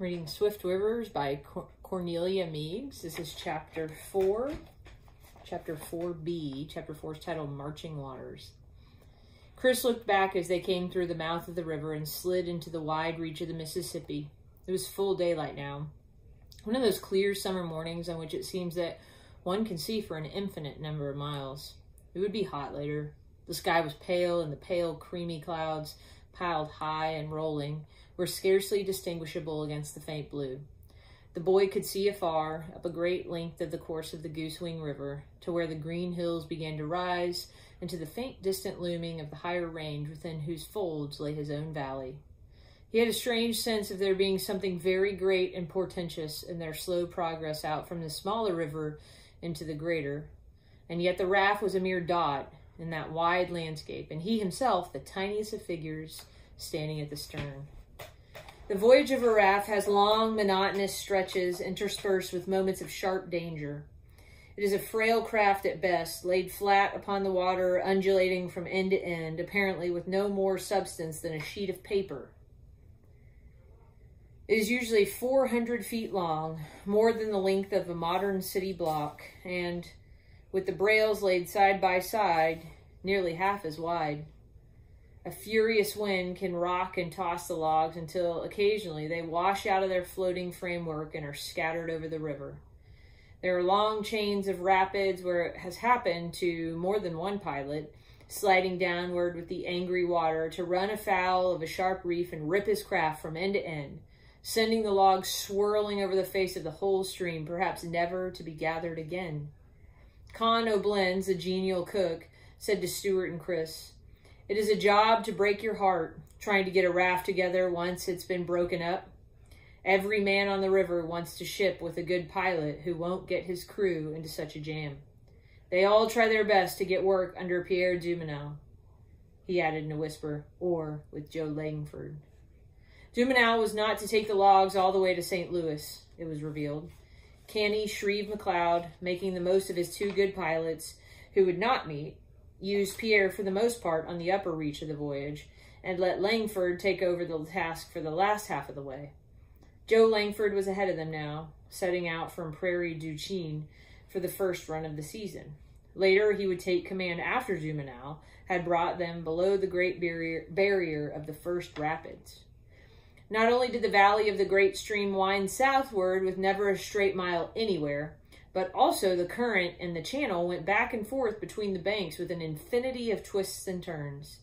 reading Swift Rivers by Cor- Cornelia Meigs. This is chapter 4, chapter 4b. Chapter 4 is titled Marching Waters. Chris looked back as they came through the mouth of the river and slid into the wide reach of the Mississippi. It was full daylight now. One of those clear summer mornings on which it seems that one can see for an infinite number of miles. It would be hot later. The sky was pale, and the pale, creamy clouds, piled high and rolling, were scarcely distinguishable against the faint blue. The boy could see afar, up a great length of the course of the Goosewing River, to where the green hills began to rise, and to the faint distant looming of the higher range within whose folds lay his own valley. He had a strange sense of there being something very great and portentous in their slow progress out from the smaller river into the greater, and yet the raft was a mere dot in that wide landscape, and he himself the tiniest of figures standing at the stern. The voyage of a raft has long, monotonous stretches interspersed with moments of sharp danger. It is a frail craft at best, laid flat upon the water, undulating from end to end, apparently with no more substance than a sheet of paper. It is usually 400 feet long, more than the length of a modern city block, and with the brails laid side by side, nearly half as wide. A furious wind can rock and toss the logs until occasionally they wash out of their floating framework and are scattered over the river. There are long chains of rapids where it has happened to more than one pilot, sliding downward with the angry water to run afoul of a sharp reef and rip his craft from end to end, sending the logs swirling over the face of the whole stream, perhaps never to be gathered again. Con O'Blins, a genial cook, said to Stuart and Chris, it is a job to break your heart trying to get a raft together once it's been broken up. Every man on the river wants to ship with a good pilot who won't get his crew into such a jam. They all try their best to get work under Pierre Dumenil, he added in a whisper, or with Joe Langford. Dumenil was not to take the logs all the way to St. Louis, it was revealed. Canny Shreve McLeod, making the most of his two good pilots, who would not meet, used Pierre for the most part on the upper reach of the voyage, and let Langford take over the task for the last half of the way. Joe Langford was ahead of them now, setting out from Prairie du Chien for the first run of the season. Later, he would take command after Dumenil had brought them below the great barrier, barrier of the first rapids. Not only did the valley of the great stream wind southward with never a straight mile anywhere, but also the current and the channel went back and forth between the banks with an infinity of twists and turns.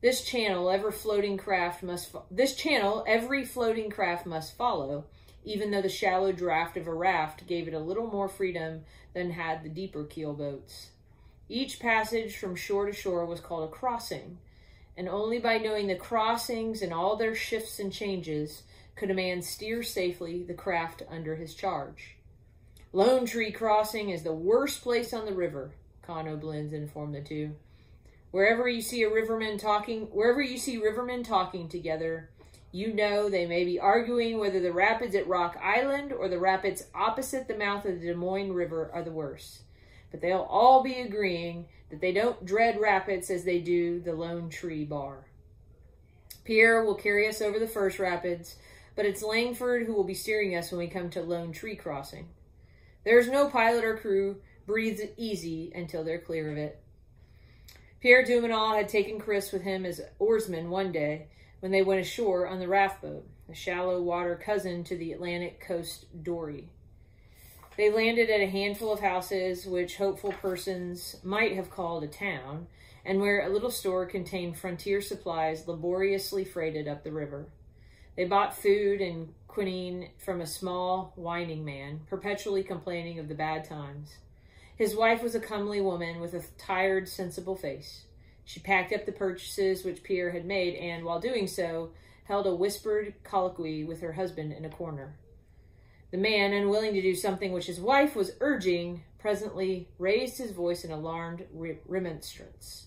This channel, ever floating craft must this channel every floating craft must follow, even though the shallow draft of a raft gave it a little more freedom than had the deeper keel boats. Each passage from shore to shore was called a crossing, and only by knowing the crossings and all their shifts and changes could a man steer safely the craft under his charge. Lone Tree Crossing is the worst place on the river, Con Blends informed the two. Wherever you see a riverman talking, wherever you see rivermen talking together, you know they may be arguing whether the rapids at Rock Island or the rapids opposite the mouth of the Des Moines River are the worst. But they'll all be agreeing that they don't dread rapids as they do the Lone Tree Bar. Pierre will carry us over the first rapids, but it's Langford who will be steering us when we come to Lone Tree Crossing. There's no pilot or crew breathes easy until they're clear of it. Pierre Dumenil had taken Chris with him as oarsman one day when they went ashore on the raft boat, a shallow water cousin to the Atlantic coast dory. They landed at a handful of houses which hopeful persons might have called a town, and where a little store contained frontier supplies laboriously freighted up the river. They bought food and quinine from a small, whining man, perpetually complaining of the bad times. His wife was a comely woman with a tired, sensible face. She packed up the purchases which Pierre had made and, while doing so, held a whispered colloquy with her husband in a corner. The man, unwilling to do something which his wife was urging, presently raised his voice in alarmed remonstrance.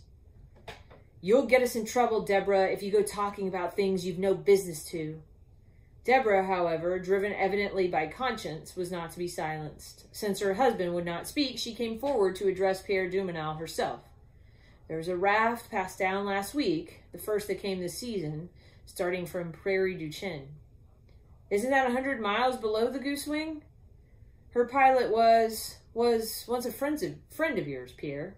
You'll get us in trouble, Deborah, if you go talking about things you've no business to. Deborah, however, driven evidently by conscience, was not to be silenced. Since her husband would not speak, she came forward to address Pierre Dumenil herself. There was a raft passed down last week, the first that came this season, starting from Prairie du Chien. Isn't that a hundred miles below the Goosewing? Her pilot was was once a friend of friend of yours, Pierre.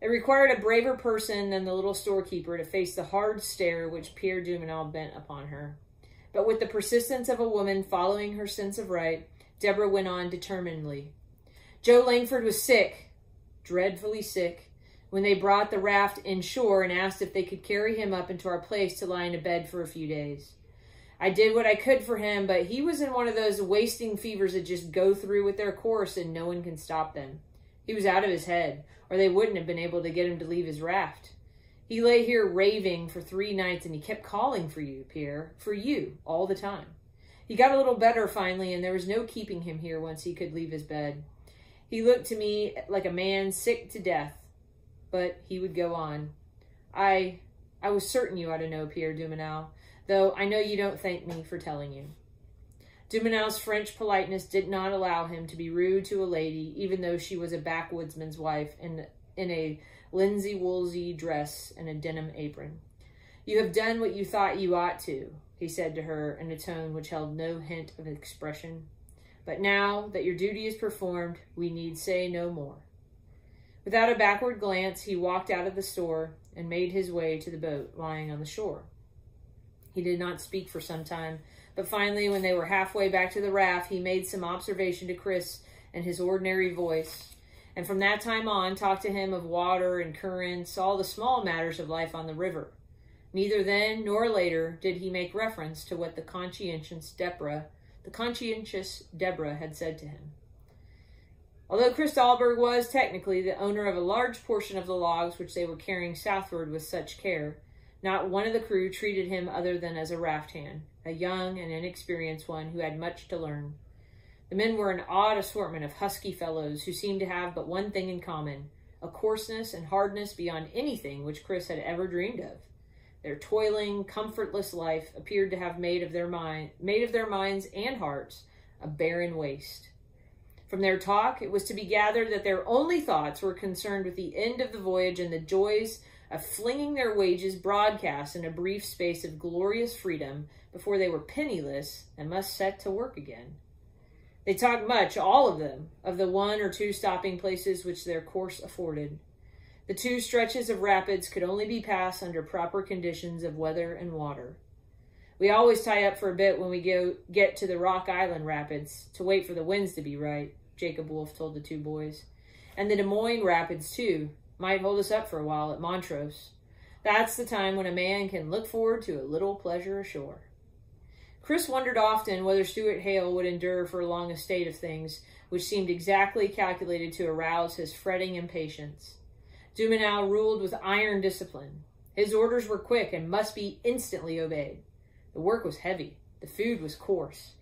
It required a braver person than the little storekeeper to face the hard stare which Pierre Dumenil bent upon her. But with the persistence of a woman following her sense of right, Deborah went on determinedly. Joe Langford was sick, dreadfully sick, when they brought the raft inshore and asked if they could carry him up into our place to lie in a bed for a few days. I did what I could for him, but he was in one of those wasting fevers that just go through with their course and no one can stop them. He was out of his head, or they wouldn't have been able to get him to leave his raft. He lay here raving for three nights and he kept calling for you, Pierre, for you, all the time. He got a little better finally, and there was no keeping him here once he could leave his bed. He looked to me like a man sick to death, but he would go on. I I was certain you ought to know, Pierre Dumenil, though I know you don't thank me for telling you. Dumenil's French politeness did not allow him to be rude to a lady, even though she was a backwoodsman's wife in, in a linsey woolsey dress and a denim apron. You have done what you thought you ought to, he said to her in a tone which held no hint of expression. But now that your duty is performed, we need say no more. Without a backward glance, he walked out of the store and made his way to the boat lying on the shore. He did not speak for some time, but finally, when they were halfway back to the raft, he made some observation to Chris in his ordinary voice, and from that time on talked to him of water and currents, all the small matters of life on the river. Neither then nor later did he make reference to what the conscientious Deborah, the conscientious Deborah had said to him. Although Chris Dahlberg was technically the owner of a large portion of the logs which they were carrying southward with such care, not one of the crew treated him other than as a raft hand, a young and inexperienced one who had much to learn. The men were an odd assortment of husky fellows who seemed to have but one thing in common, a coarseness and hardness beyond anything which Chris had ever dreamed of. Their toiling, comfortless life appeared to have made of their mind, made of their minds and hearts a barren waste. From their talk, it was to be gathered that their only thoughts were concerned with the end of the voyage and the joys of flinging their wages broadcast in a brief space of glorious freedom before they were penniless and must set to work again. They talked much, all of them, of the one or two stopping places which their course afforded. The two stretches of rapids could only be passed under proper conditions of weather and water. We always tie up for a bit when we go get to the Rock Island Rapids to wait for the winds to be right, Jacob Wolf told the two boys. And the Des Moines Rapids, too, might hold us up for a while at Montrose. That's the time when a man can look forward to a little pleasure ashore. Chris wondered often whether Stuart Hale would endure for long a state of things which seemed exactly calculated to arouse his fretting impatience. Dumenil ruled with iron discipline. His orders were quick and must be instantly obeyed. The work was heavy. The food was coarse.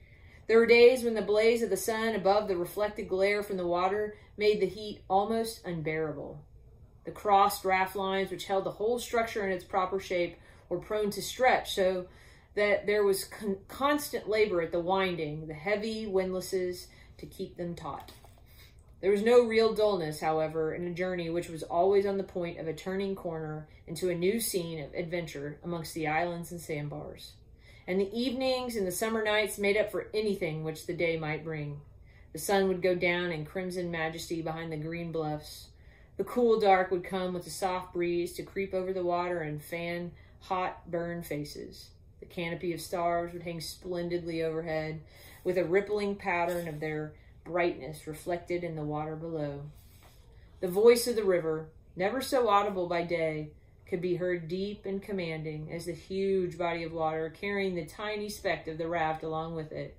There were days when the blaze of the sun above the reflected glare from the water made the heat almost unbearable. The crossed raft lines, which held the whole structure in its proper shape, were prone to stretch, so that there was con constant labor at the winding, the heavy windlasses to keep them taut. There was no real dullness, however, in a journey which was always on the point of a turning corner into a new scene of adventure amongst the islands and sandbars. And the evenings and the summer nights made up for anything which the day might bring. The sun would go down in crimson majesty behind the green bluffs. The cool dark would come with a soft breeze to creep over the water and fan hot, burned faces. The canopy of stars would hang splendidly overhead, with a rippling pattern of their brightness reflected in the water below. The voice of the river, never so audible by day, could be heard deep and commanding as the huge body of water, carrying the tiny speck of the raft along with it,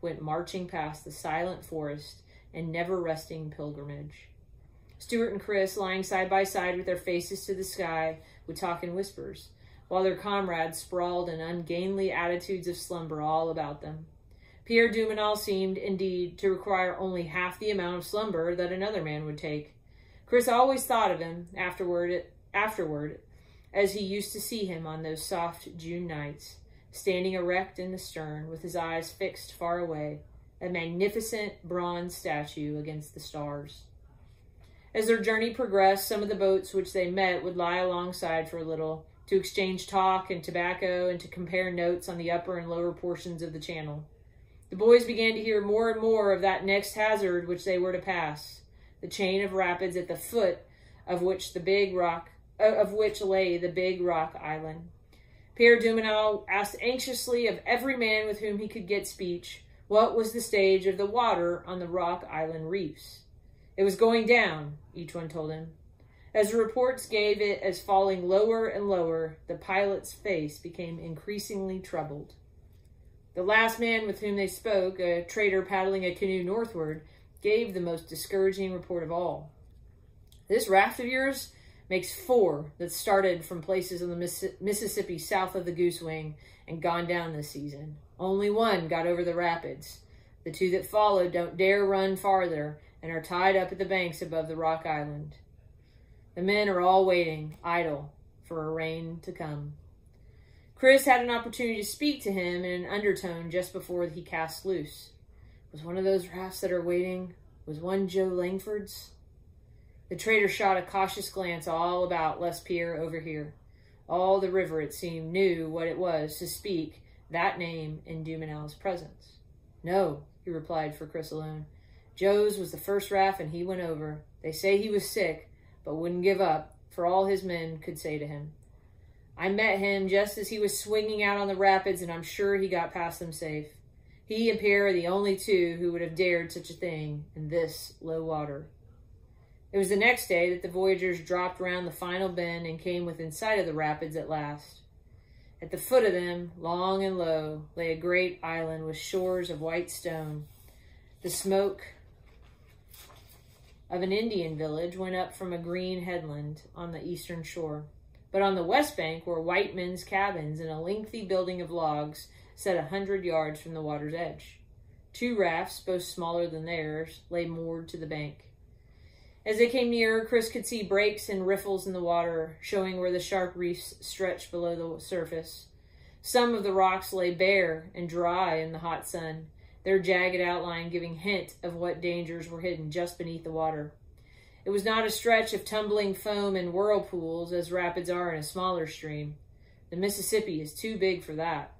went marching past the silent forest and never resting pilgrimage. Stuart and Chris, lying side by side with their faces to the sky, would talk in whispers, while their comrades sprawled in ungainly attitudes of slumber all about them. Pierre Dumenil seemed, indeed, to require only half the amount of slumber that another man would take. Chris always thought of him, afterward, afterward, as he used to see him on those soft June nights, standing erect in the stern, with his eyes fixed far away, a magnificent bronze statue against the stars. As their journey progressed, some of the boats which they met would lie alongside for a little to exchange talk and tobacco and to compare notes on the upper and lower portions of the channel. The boys began to hear more and more of that next hazard which they were to pass, the chain of rapids at the foot of which the big rock uh, of which lay the big rock island. Pierre Dumenil asked anxiously of every man with whom he could get speech what was the stage of the water on the rock island reefs. It was going down, each one told him. As the reports gave it as falling lower and lower, the pilot's face became increasingly troubled. The last man with whom they spoke, a trader paddling a canoe northward, gave the most discouraging report of all. This raft of yours makes four that started from places on the Miss Mississippi south of the Goosewing and gone down this season. Only one got over the rapids. The two that followed don't dare run farther and are tied up at the banks above the rock island. The men are all waiting, idle, for a rain to come. Chris had an opportunity to speak to him in an undertone just before he cast loose. Was one of those rafts that are waiting? Was one Joe Langford's? The trader shot a cautious glance all about lest Pierre overhear. All the river, it seemed, knew what it was to speak that name in Dumenil's presence. No, he replied for Chris alone. Joe's was the first raft and he went over. They say he was sick, but wouldn't give up, for all his men could say to him. I met him just as he was swinging out on the rapids, and I'm sure he got past them safe. He and Pierre are the only two who would have dared such a thing in this low water. It was the next day that the voyagers dropped round the final bend and came within sight of the rapids at last. At the foot of them, long and low, lay a great island with shores of white stone. The smoke of an Indian village went up from a green headland on the eastern shore. But on the west bank were white men's cabins and a lengthy building of logs set a hundred yards from the water's edge. Two rafts, both smaller than theirs, lay moored to the bank. As they came nearer, Chris could see breaks and riffles in the water, showing where the sharp reefs stretched below the surface. Some of the rocks lay bare and dry in the hot sun, their jagged outline giving hint of what dangers were hidden just beneath the water. It was not a stretch of tumbling foam and whirlpools as rapids are in a smaller stream. The Mississippi is too big for that.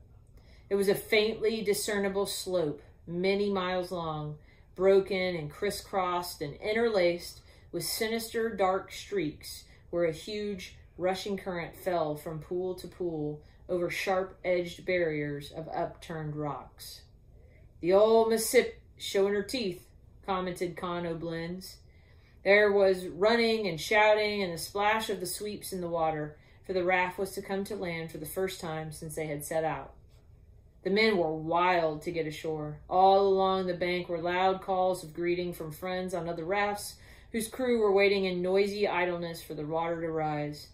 It was a faintly discernible slope, many miles long, broken and crisscrossed and interlaced with sinister dark streaks where a huge rushing current fell from pool to pool over sharp-edged barriers of upturned rocks. The old Mississippi showing her teeth, commented Con O'Blins. There was running and shouting and the splash of the sweeps in the water, for the raft was to come to land for the first time since they had set out. The men were wild to get ashore. All along the bank were loud calls of greeting from friends on other rafts, whose crew were waiting in noisy idleness for the water to rise.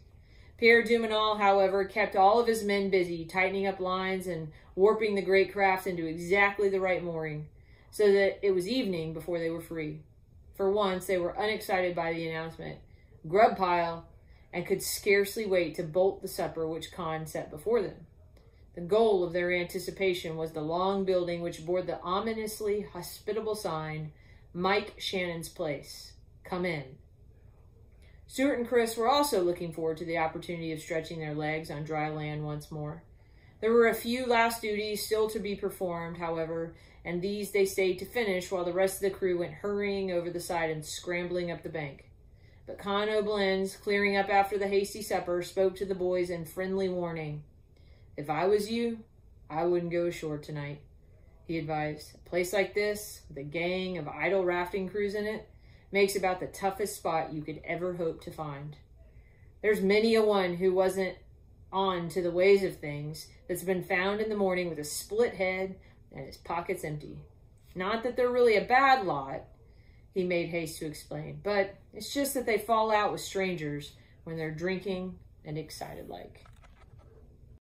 Pierre Dumenil, however, kept all of his men busy, tightening up lines and warping the great craft into exactly the right mooring, so that it was evening before they were free. For once, they were unexcited by the announcement. Grub pile, and could scarcely wait to bolt the supper which Con set before them. The goal of their anticipation was the long building which bore the ominously hospitable sign, Mike Shannon's Place. Come in. Stuart and Chris were also looking forward to the opportunity of stretching their legs on dry land once more. There were a few last duties still to be performed, however, and these they stayed to finish while the rest of the crew went hurrying over the side and scrambling up the bank. But Con O'Blins, clearing up after the hasty supper, spoke to the boys in friendly warning. If I was you, I wouldn't go ashore tonight, he advised. A place like this, with a gang of idle rafting crews in it, makes about the toughest spot you could ever hope to find. There's many a one who wasn't on to the ways of things that's been found in the morning with a split head, and his pockets empty. Not that they're really a bad lot, he made haste to explain, but it's just that they fall out with strangers when they're drinking and excited like.